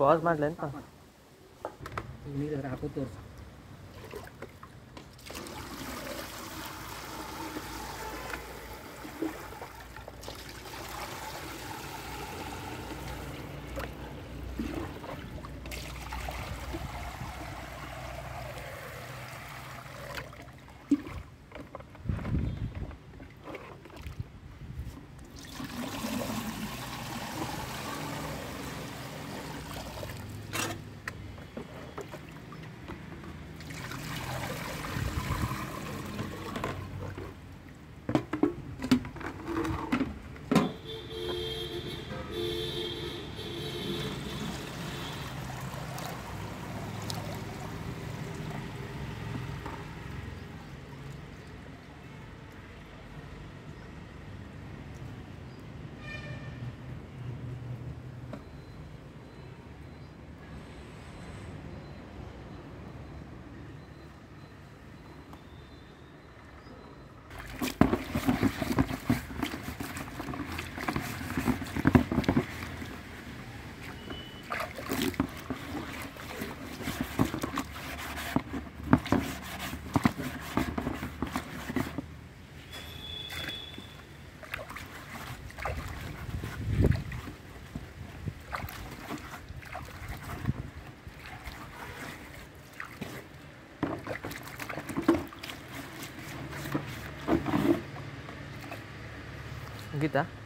Pass ಮಾಡ್ಲೇನಪ್ಪ Ang gita.